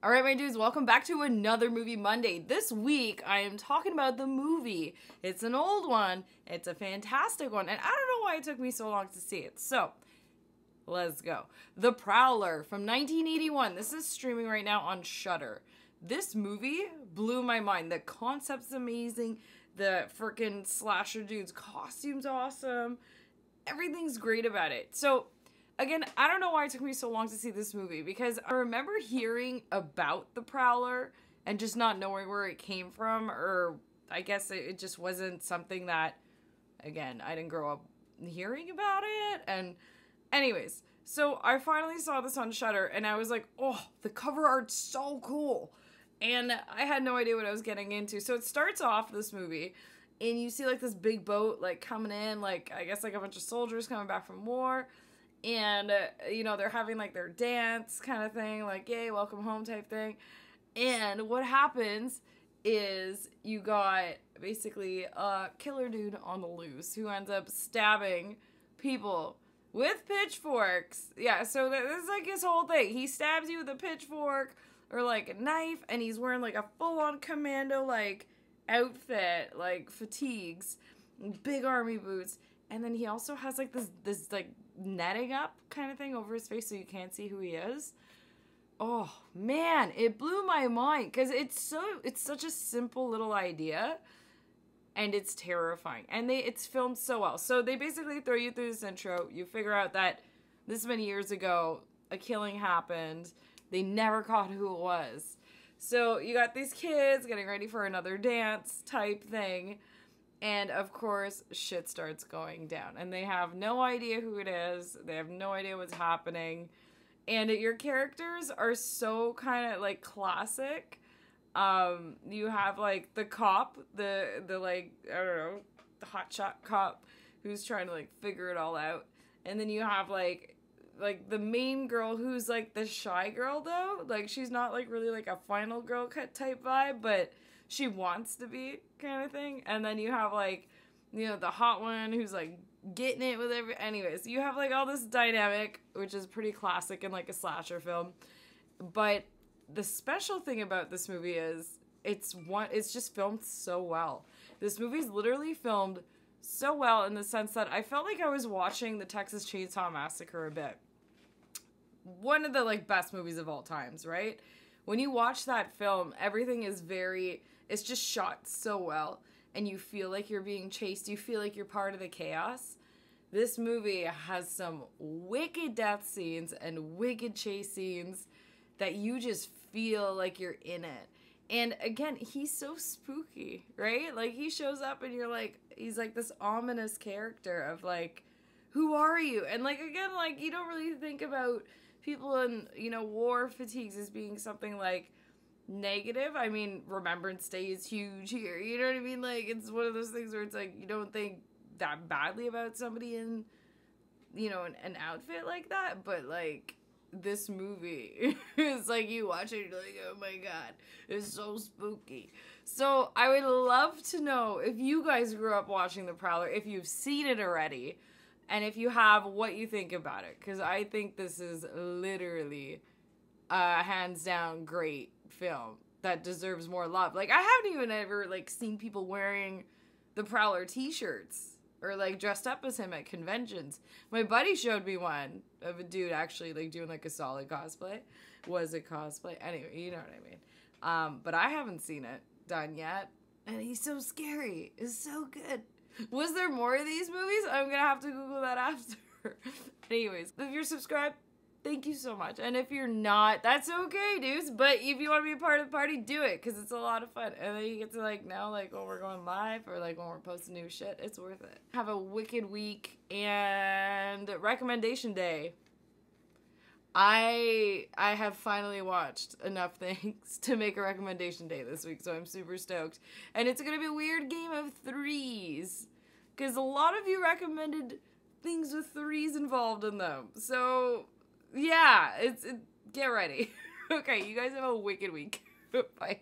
All right, my dudes, welcome back to another Movie Monday. This week, I am talking about the movie. It's an old one, it's a fantastic one, and I don't know why it took me so long to see it. So, let's go. The Prowler from 1981. This is streaming right now on Shudder. This movie blew my mind. The concept's amazing. The freaking slasher dude's costume's awesome. Everything's great about it. So, again, I don't know why it took me so long to see this movie because I remember hearing about the Prowler and just not knowing where it came from, or I guess it, just wasn't something that, again, I didn't grow up hearing about it. And, anyways, so I finally saw this on Shudder and I was like, oh, the cover art's so cool. And I had no idea what I was getting into. So it starts off this movie and you see like this big boat like coming in, like I guess like a bunch of soldiers coming back from war and uh, you know they're having like their dance kind of thing like yay welcome home type thing. And what happens is you got basically a killer dude on the loose who ends up stabbing people with pitchforks. Yeah so this is like his whole thing. He stabs you with a pitchfork or like a knife and he's wearing like a full-on commando like outfit like fatigues big army boots and then he also has like this this like netting up kind of thing over his face so you can't see who he is. Oh man, it blew my mind because it's so it's such a simple little idea and it's terrifying. And they it's filmed so well. So they basically throw you through this intro. You figure out that this many years ago a killing happened. They never caught who it was. So you got these kids getting ready for another dance type thing and of course, shit starts going down. And they have no idea who it is. They have no idea what's happening. And your characters are so kind of like classic. Um, you have like the cop, the the like I don't know, the hotshot cop who's trying to like figure it all out. And then you have like like the main girl who's like the shy girl though. Like she's not like really like a final girl cut type vibe, but she wants to be kind of thing. And then you have like, you know, the hot one who's like getting it with every. Anyways, you have like all this dynamic, which is pretty classic in like a slasher film. But the special thing about this movie is it's one. It's just filmed so well. This movie's literally filmed so well in the sense that I felt like I was watching the Texas Chainsaw Massacre a bit. One of the like best movies of all times, right? When you watch that film, everything is very it's just shot so well and you feel like you're being chased. You feel like you're part of the chaos. This movie has some wicked death scenes and wicked chase scenes that you just feel like you're in it. And again, he's so spooky, right? Like he shows up and you're like he's like this ominous character of like who are you? And like again, like you don't really think about people in, you know, war fatigues as being something like negative. I mean, Remembrance Day is huge here. You know what I mean? Like, it's one of those things where it's like you don't think that badly about somebody in, you know, an, an outfit like that, but like this movie is like you watch it, you're like, oh my god, it's so spooky. So I would love to know if you guys grew up watching The Prowler, if you've seen it already, and if you have, what you think about it. Because I think this is literally a hands down great film that deserves more love. Like I haven't even ever like seen people wearing the Prowler t-shirts or like dressed up as him at conventions. My buddy showed me one of a dude actually like doing like a solid cosplay. Was it cosplay? Anyway, you know what I mean. Um, but I haven't seen it done yet. And he's so scary. It's so good. Was there more of these movies? I'm gonna have to Google that after. Anyways, if you're subscribed, Thank you so much. And if you're not, that's okay, dudes. But if you want to be a part of the party, do it because it's a lot of fun. And then you get to like now, like when we're going live or like when we're posting new shit, it's worth it. Have a wicked week and recommendation day. I I have finally watched enough things to make a recommendation day this week, so I'm super stoked. And it's gonna be a weird game of threes. Because a lot of you recommended things with threes involved in them. So yeah, it's it, get ready. okay, you guys have a wicked week. Bye.